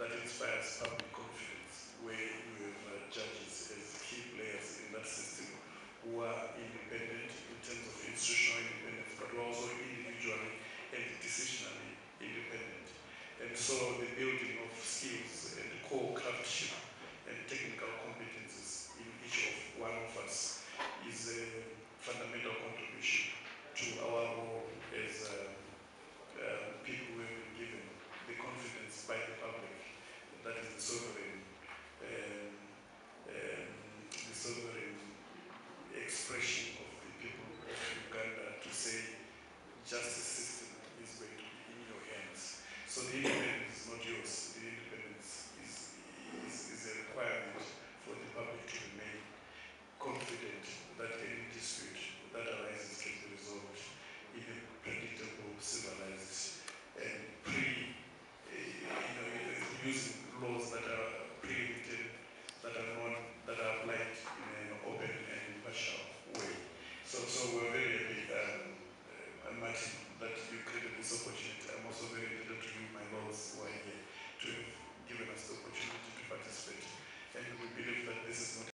that inspires public confidence, where you have uh, judges as key players in that system who are independent in terms of institutional independence, but who are also individually and decisionally independent. And so the building of skills sovereign, um, um, the sovereign expression of the people of Uganda to say justice system is going to be in your hands. So the independence is not yours. The independence is, is, is a requirement for the public to remain confident that any dispute that arises can be resolved in a predictable, civilized, and pre, uh, you know, using laws that are being